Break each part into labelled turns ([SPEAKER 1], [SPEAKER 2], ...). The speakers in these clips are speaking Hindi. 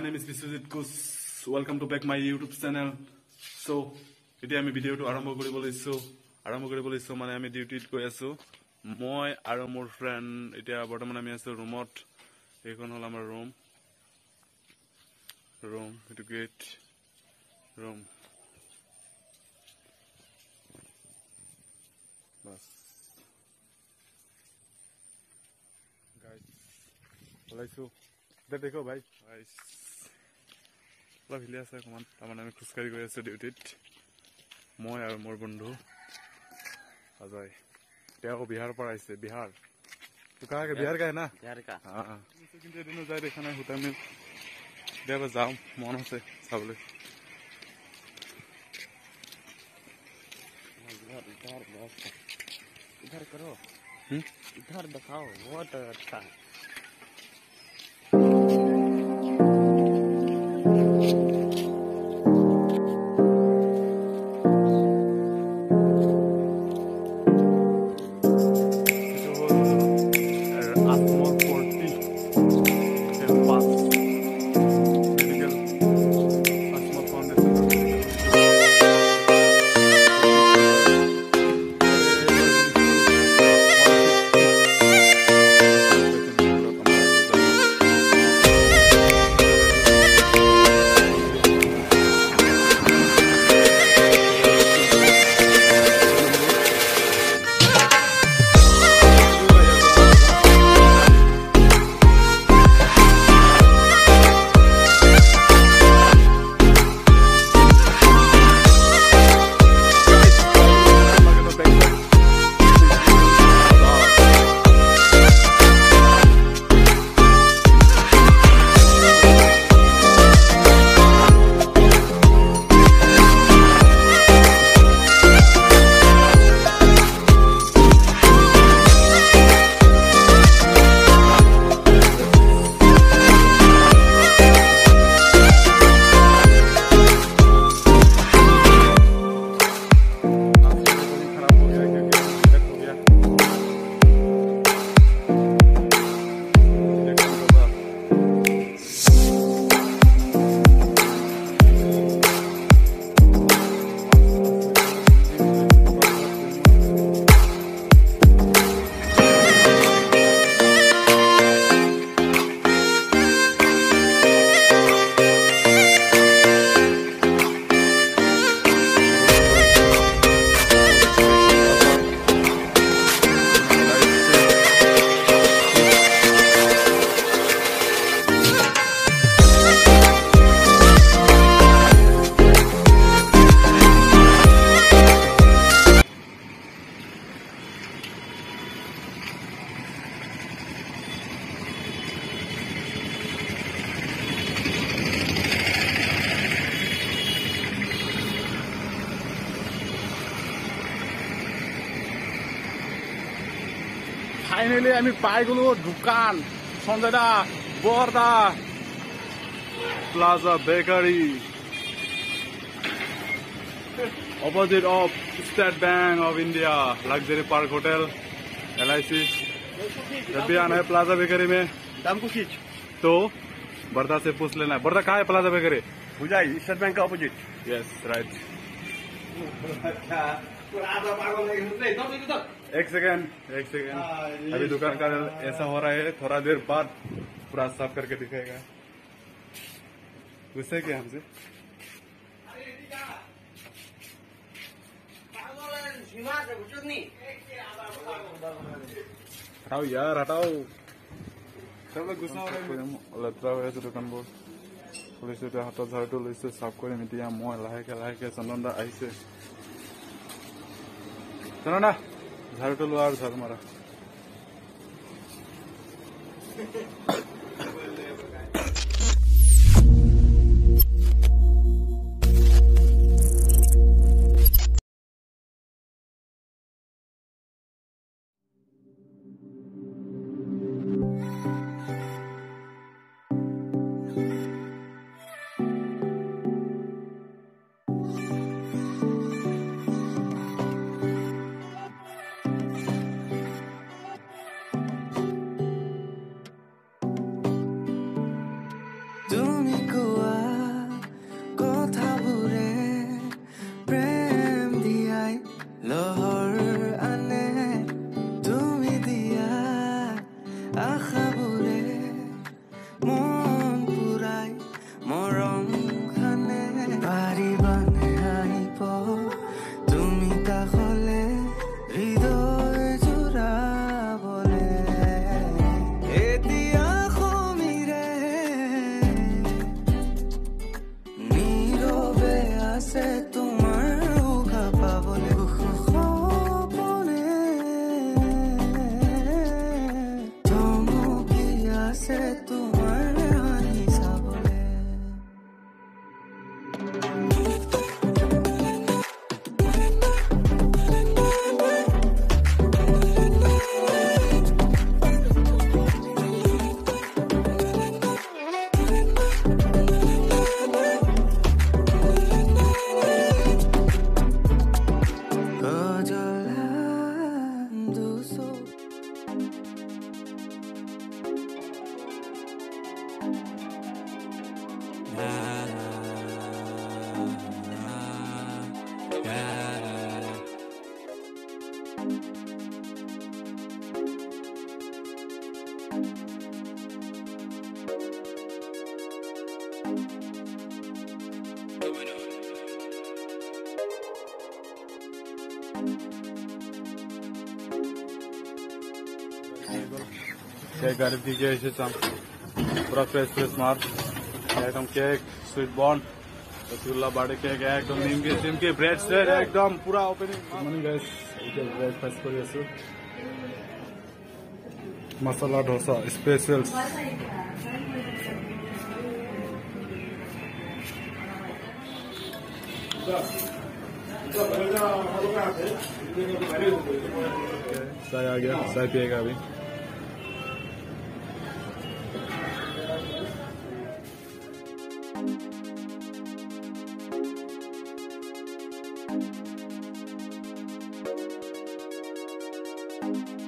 [SPEAKER 1] my name is Biswajit Kus. Welcome to back my YouTube channel. So, এতিয়া আমি ভিডিঅ'টো আৰম্ভ কৰিব লৈছো। আৰম্ভ কৰিব লৈছো মানে আমি ডিউটিত গৈ আছো। মই আৰু মোৰ ফ্ৰেণ্ড এতিয়া বৰ্তমান আমি আছো ৰুমত এইখন হ'ল আমাৰ ৰুম ৰুম এইটো গেট ৰুম ওলাইছো। দে দেখো ভাই। অলপ হিলি আছে অকণমান তাৰমানে আমি খোজকাঢ়ি গৈ আছো ডিউটিত মই আৰু মোৰ বন্ধু অজয় তেওঁ বিহাৰৰ পৰা আহিছে বিহাৰ তো কাহ বিহাৰ কাহে না
[SPEAKER 2] बिहार का
[SPEAKER 1] हाँ, हाँ। কিন্তু এদিনো যাই দেখা নাই হোটেল কেতিয়াবা যাওঁ মন আছে চাবলৈ
[SPEAKER 2] इधर इधर बहुत इधर करो
[SPEAKER 1] हम्म?
[SPEAKER 2] इधर दिखाओ बहुत अच्छा है
[SPEAKER 1] ফাইনেলি আমি পাই গলো দোকান সঞ্জয় দা Barda plaza bakery opposite of State Bank of India luxury park hotel L I C जब भी आना है प्लाजा बेकरी में
[SPEAKER 2] दाम को खींच
[SPEAKER 1] तो बर्दा से पूछ लेना है बर्दा कहाँ है प्लाजा बेकरी
[SPEAKER 2] बुझाई स्टेट बैंक का ऑपोजिट
[SPEAKER 1] यस राइट एक सेकेंड एक सेकेंड अभी दुकान का ऐसा हो रहा है थोड़ा देर बाद पूरा साफ करके दिखाएगा गुस्से क्या हमसे हटाओ यार हटाओ सब लोग गुस्सा हो रहे हैं লেতেৰা হৈ আছে দোকানবোৰ পুলিচে এতিয়া হাতত ঝাৰুটো লৈছে চাফ কৰিম এতিয়া মই লাহেকে লাহেকে চন্দন দা আহিছে
[SPEAKER 3] सुनो ना झाड़ टुलवा और झाड़ मारा
[SPEAKER 1] কেক গাড়ি দিকে এসেছিলাম পুরো ফ্রেশ ফ্রেশ মাল একদম cake sweet bond rasgulla birthday cake একদম নিমকি চিমকি ব্রেড স্রেড একদম পুরা ওপেনিং মানে গাইস এতিয়া ব্রেকফাস্ট কৰি আছো মছলা ধোসা স্পেচিয়েল चाय आ गया चाय पिएगा अभी thank you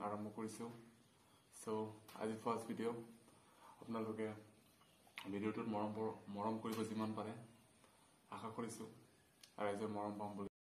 [SPEAKER 1] আৰম্ভ কৰিছোঁ চ' আজি ফাৰ্ষ্ট ভিডিঅ' আপোনালোকে ভিডিঅ'টোত মৰম মৰম কৰিব যিমান পাৰে আশা কৰিছোঁ ৰাইজৰ মৰম পাম বুলি